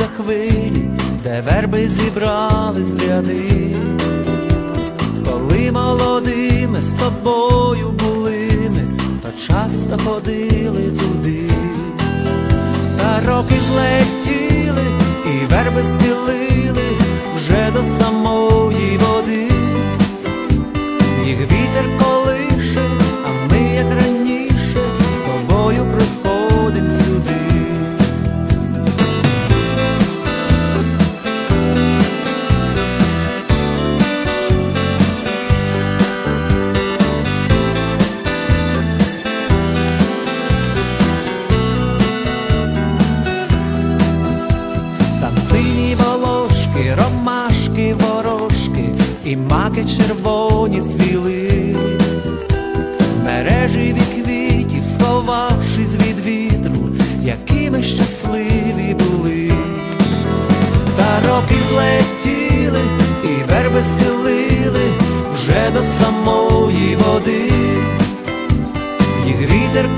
хвилі, де верби зібрались в ряди, коли молодими з тобою були ми, то часто ходили туди, та роки злетіли, і верби схилили вже до самої води, і маки червоні цвіли, мережі від квітів, сховавшись від вітру, які ми щасливі були, та роки злетіли, і верби схилили вже до самої води, їх вітер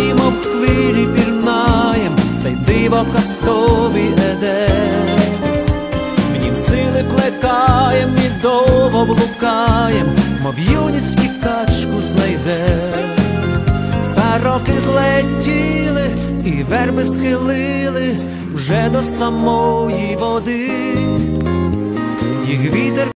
розмаєм об хвилі пірнаєм, цей диво казковий едем. Мені в сили плекаєм і довго блукаєм, мов юність втікачку знайде. Та роки злетіли, і верби схилили вже до самої води. Їх вітер